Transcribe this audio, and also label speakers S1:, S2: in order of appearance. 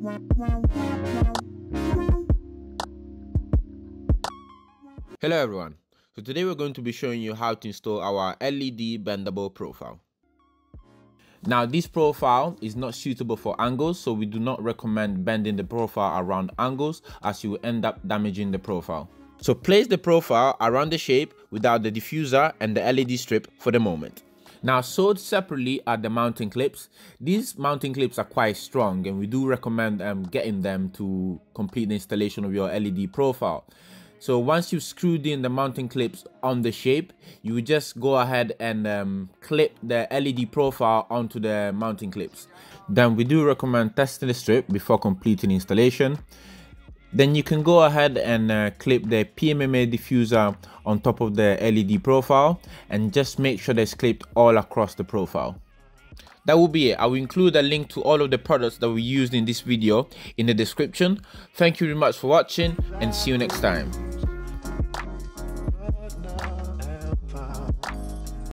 S1: Hello everyone, so today we're going to be showing you how to install our LED bendable profile. Now this profile is not suitable for angles so we do not recommend bending the profile around angles as you will end up damaging the profile. So place the profile around the shape without the diffuser and the LED strip for the moment. Now sold separately are the mounting clips. These mounting clips are quite strong and we do recommend um, getting them to complete the installation of your LED profile. So once you've screwed in the mounting clips on the shape, you just go ahead and um, clip the LED profile onto the mounting clips. Then we do recommend testing the strip before completing installation. Then you can go ahead and uh, clip the PMMA diffuser on top of the LED profile and just make sure that's clipped all across the profile. That will be it. I will include a link to all of the products that we used in this video in the description. Thank you very much for watching and see you next time.